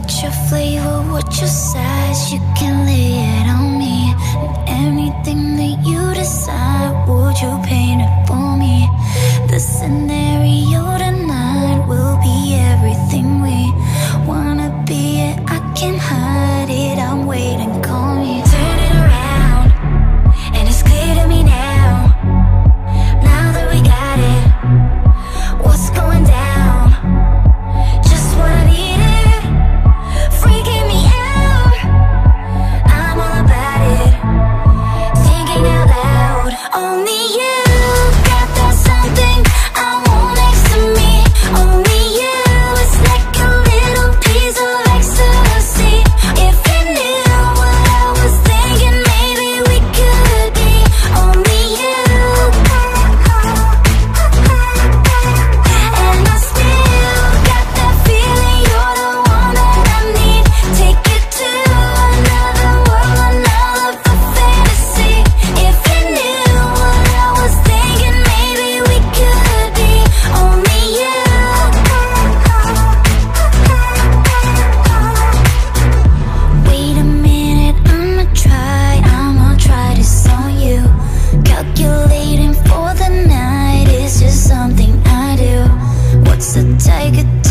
What's your flavor? What's your size? You can lay it on me. And anything that you decide, would you pay? so take it